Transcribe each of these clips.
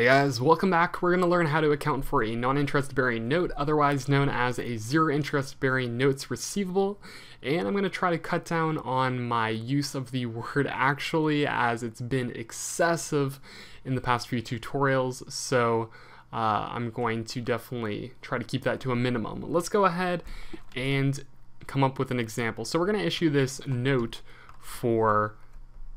Hey guys, welcome back. We're going to learn how to account for a non-interest bearing note, otherwise known as a zero interest bearing notes receivable. And I'm going to try to cut down on my use of the word actually as it's been excessive in the past few tutorials. So uh, I'm going to definitely try to keep that to a minimum. Let's go ahead and come up with an example. So we're going to issue this note for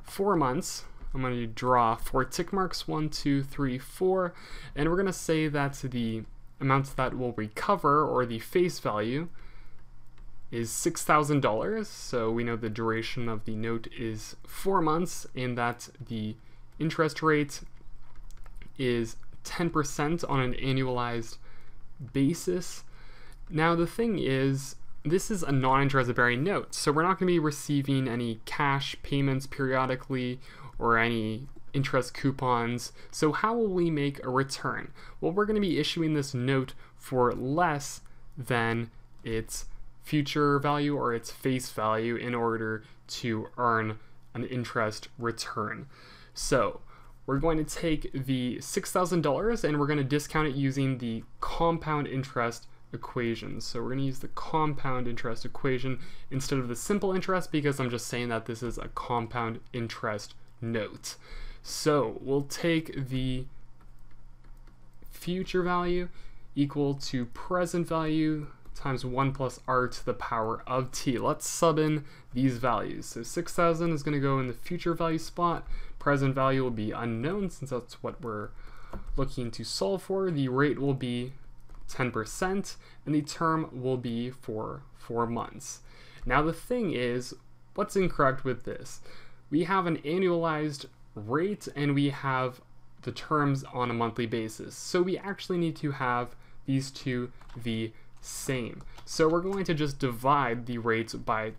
four months I'm going to draw four tick marks, one, two, three, four, and we're going to say that the amount that we'll recover, or the face value, is $6,000. So we know the duration of the note is four months, and that the interest rate is 10% on an annualized basis. Now the thing is, this is a non-interest bearing note, so we're not going to be receiving any cash payments periodically or any interest coupons. So how will we make a return? Well, we're going to be issuing this note for less than its future value or its face value in order to earn an interest return. So we're going to take the $6,000 and we're going to discount it using the compound interest equation. So we're going to use the compound interest equation instead of the simple interest because I'm just saying that this is a compound interest note. So we'll take the future value equal to present value times 1 plus r to the power of t. Let's sub in these values. So 6,000 is going to go in the future value spot. Present value will be unknown since that's what we're looking to solve for. The rate will be 10% and the term will be for 4 months. Now the thing is, what's incorrect with this? We have an annualized rate and we have the terms on a monthly basis. So we actually need to have these two the same. So we're going to just divide the rates by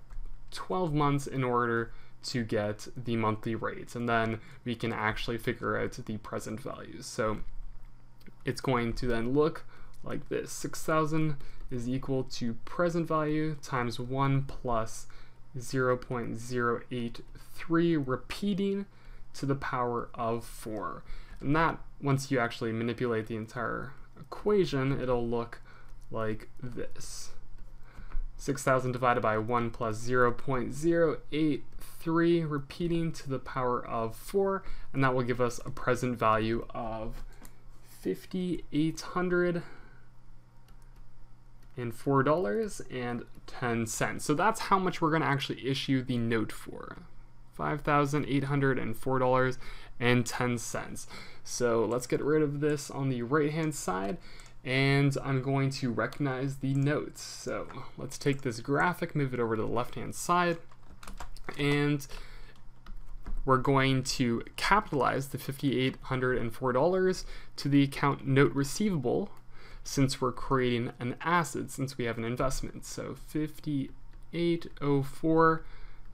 12 months in order to get the monthly rates and then we can actually figure out the present values. So it's going to then look like this. 6,000 is equal to present value times 1 plus 0.083 repeating to the power of 4. And that, once you actually manipulate the entire equation, it'll look like this. 6,000 divided by 1 plus 0.083 repeating to the power of 4, and that will give us a present value of 5,800 and four dollars and ten cents. So that's how much we're going to actually issue the note for. Five thousand eight hundred and four dollars and ten cents. So let's get rid of this on the right hand side and I'm going to recognize the notes. So let's take this graphic, move it over to the left hand side and we're going to capitalize the $5,804 to the account note receivable since we're creating an asset since we have an investment. So 5804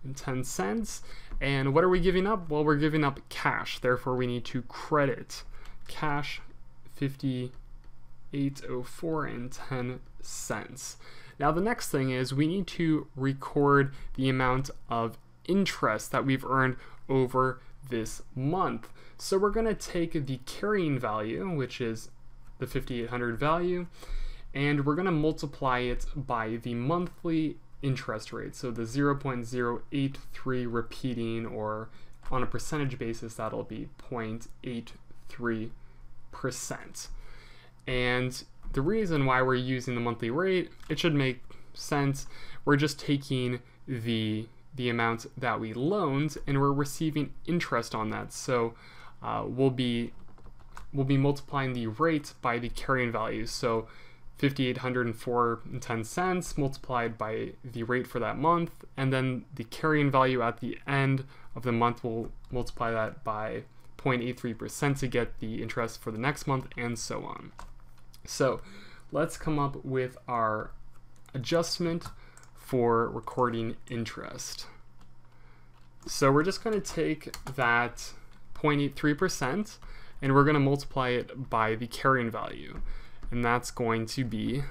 and 10 cents. And what are we giving up? Well, we're giving up cash. Therefore, we need to credit cash 5804 and 10 cents. Now, the next thing is we need to record the amount of interest that we've earned over this month. So we're going to take the carrying value, which is the 5800 value, and we're going to multiply it by the monthly interest rate. So the 0.083 repeating, or on a percentage basis, that'll be 0.83%. And the reason why we're using the monthly rate, it should make sense. We're just taking the the amount that we loaned and we're receiving interest on that. So uh, we'll be we'll be multiplying the rate by the carrying value. So 5,804 and 10 cents multiplied by the rate for that month, and then the carrying value at the end of the month will multiply that by 0.83% to get the interest for the next month, and so on. So let's come up with our adjustment for recording interest. So we're just going to take that 0.83% and we're going to multiply it by the carrying value. And that's going to be,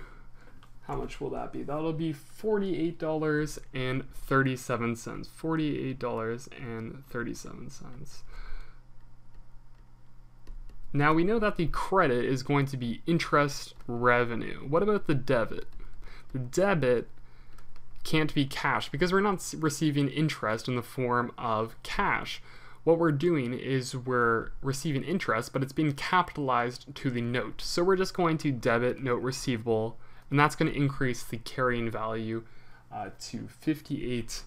how much will that be? That'll be $48.37. $48.37. Now we know that the credit is going to be interest revenue. What about the debit? The debit can't be cash because we're not receiving interest in the form of cash. What we're doing is we're receiving interest, but it's being capitalized to the note. So we're just going to debit note receivable, and that's going to increase the carrying value uh, to 58.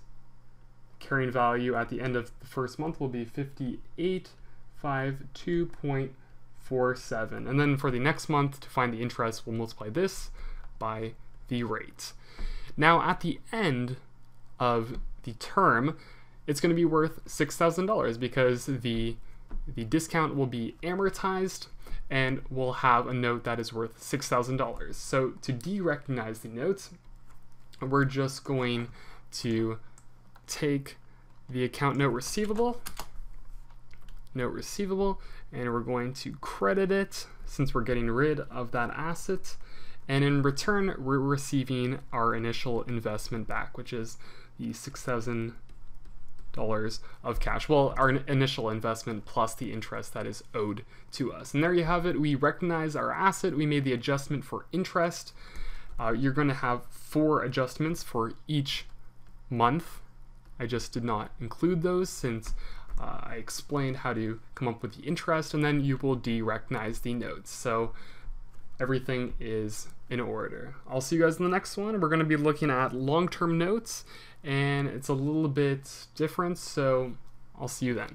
Carrying value at the end of the first month will be 5852.47. And then for the next month, to find the interest, we'll multiply this by the rate. Now, at the end of the term, it's going to be worth $6,000 because the, the discount will be amortized and we'll have a note that is worth $6,000. So to de-recognize the note, we're just going to take the account note receivable, note receivable, and we're going to credit it since we're getting rid of that asset and in return we're receiving our initial investment back which is the $6,000 of cash. Well our initial investment plus the interest that is owed to us. And there you have it. We recognize our asset. We made the adjustment for interest. Uh, you're going to have four adjustments for each month. I just did not include those since uh, I explained how to come up with the interest and then you will de-recognize the notes. So everything is in order. I'll see you guys in the next one. We're going to be looking at long-term notes, and it's a little bit different, so I'll see you then.